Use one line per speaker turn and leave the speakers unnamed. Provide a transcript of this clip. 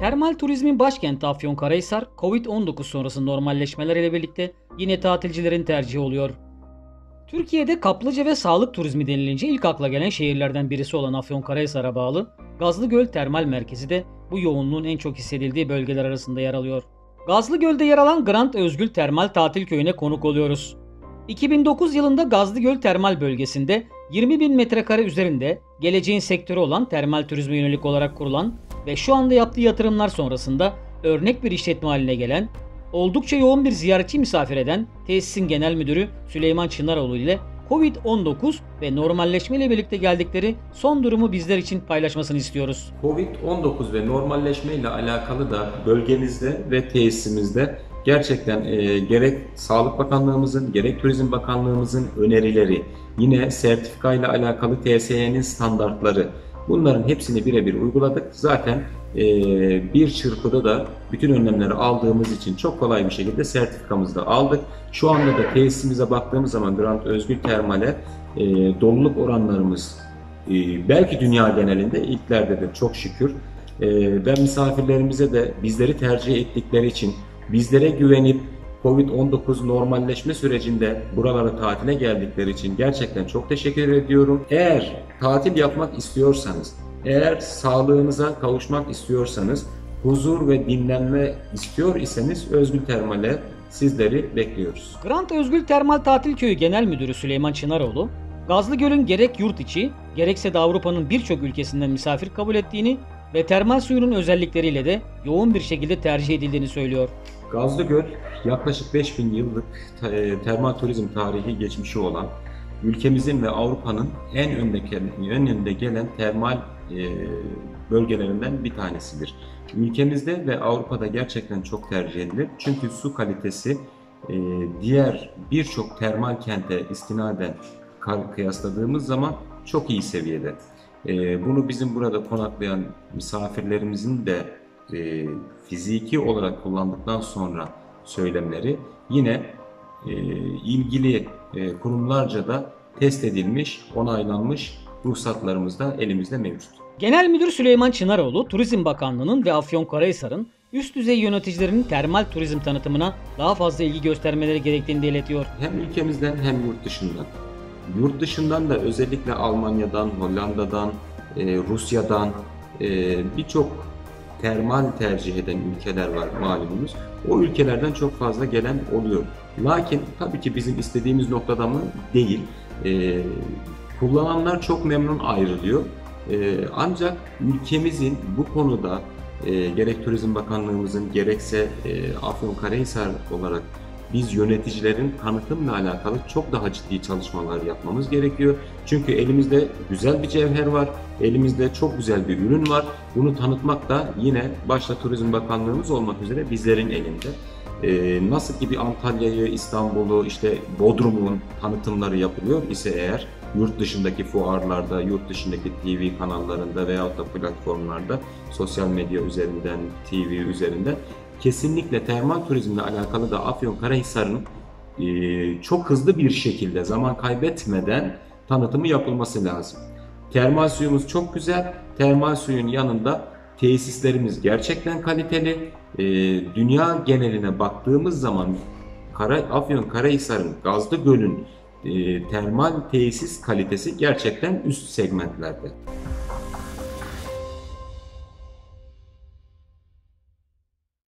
Termal turizmin başkenti Afyonkarahisar, Covid-19 sonrası normalleşmeler ile birlikte yine tatilcilerin tercihi oluyor. Türkiye'de kaplıca ve sağlık turizmi denilince ilk akla gelen şehirlerden birisi olan Afyonkarahisar'a bağlı Gazlıgöl Termal Merkezi de bu yoğunluğun en çok hissedildiği bölgeler arasında yer alıyor. Gazlıgöl'de yer alan Grant Özgül Termal Tatil Köyü'ne konuk oluyoruz. 2009 yılında Gazlıgöl Termal Bölgesi'nde 20 bin metrekare üzerinde geleceğin sektörü olan termal turizme yönelik olarak kurulan ve şu anda yaptığı yatırımlar sonrasında örnek bir işletme haline gelen, oldukça yoğun bir ziyaretçi misafir eden tesisin genel müdürü Süleyman Çınaroğlu ile Covid-19 ve normalleşme ile birlikte geldikleri son durumu bizler için paylaşmasını istiyoruz.
Covid-19 ve normalleşme ile alakalı da bölgemizde ve tesisimizde gerçekten e, gerek Sağlık Bakanlığımızın gerek Turizm Bakanlığımızın önerileri, yine sertifika ile alakalı TSE'nin standartları bunların hepsini birebir uyguladık. Zaten e, bir çırpıda da bütün önlemleri aldığımız için çok kolay bir şekilde sertifikamızı da aldık. Şu anda da tesisimize baktığımız zaman Grant Özgür Termal'e e, doluluk oranlarımız e, belki dünya genelinde ilklerdedir çok şükür. E, ben misafirlerimize de bizleri tercih ettikleri için bizlere güvenip Covid-19 normalleşme sürecinde buralara tatile geldikleri için gerçekten çok teşekkür ediyorum. Eğer tatil yapmak istiyorsanız, eğer sağlığınıza kavuşmak istiyorsanız, huzur ve dinlenme istiyor iseniz Özgül Termal'e sizleri bekliyoruz.
Grant Özgül Termal Tatil Köyü Genel Müdürü Süleyman Çınaroğlu, Gazlıgöl'ün gerek yurt içi gerekse de Avrupa'nın birçok ülkesinden misafir kabul ettiğini ve termal suyunun özellikleriyle de yoğun bir şekilde tercih edildiğini söylüyor.
Gazlıgöl yaklaşık 5000 yıllık e, termal turizm tarihi geçmişi olan ülkemizin ve Avrupa'nın en öndeki en önde gelen termal e, bölgelerinden bir tanesidir. Ülkemizde ve Avrupa'da gerçekten çok tercih edilir. Çünkü su kalitesi e, diğer birçok termal kente istinaden kıyasladığımız zaman çok iyi seviyede. Bunu bizim burada konaklayan misafirlerimizin de e, fiziki olarak kullandıktan sonra söylemleri yine e, ilgili e, kurumlarca da test edilmiş, onaylanmış ruhsatlarımız da elimizde mevcut.
Genel Müdür Süleyman Çınaroğlu, Turizm Bakanlığı'nın ve Afyonkarahisar'ın üst düzey yöneticilerinin termal turizm tanıtımına daha fazla ilgi göstermeleri gerektiğini de iletiyor.
Hem ülkemizden hem yurt dışından. Yurt dışından da özellikle Almanya'dan, Hollanda'dan, e, Rusya'dan e, birçok termal tercih eden ülkeler var malumunuz. O ülkelerden çok fazla gelen oluyor. Lakin tabii ki bizim istediğimiz noktada mı? Değil. E, kullananlar çok memnun ayrılıyor. E, ancak ülkemizin bu konuda e, gerek Turizm Bakanlığımızın gerekse e, Afyonkarahisar olarak biz yöneticilerin tanıtımla alakalı çok daha ciddi çalışmalar yapmamız gerekiyor. Çünkü elimizde güzel bir cevher var, elimizde çok güzel bir ürün var. Bunu tanıtmak da yine başta Turizm Bakanlığımız olmak üzere bizlerin elinde. Ee, nasıl ki bir Antalya'yı, İstanbul'u, işte Bodrum'un tanıtımları yapılıyor ise eğer yurt dışındaki fuarlarda, yurt dışındaki TV kanallarında veyahut da platformlarda, sosyal medya üzerinden, TV üzerinden kesinlikle termal turizmle alakalı da Afyonkarahisar'ın e, çok hızlı bir şekilde zaman kaybetmeden tanıtımı yapılması lazım. Termal suyumuz çok güzel. Termal suyun yanında tesislerimiz gerçekten kaliteli. E, dünya geneline baktığımız zaman Kara, Afyon Karahisar'ın Gazlı Göl'ün e, termal tesis kalitesi gerçekten üst segmentlerde.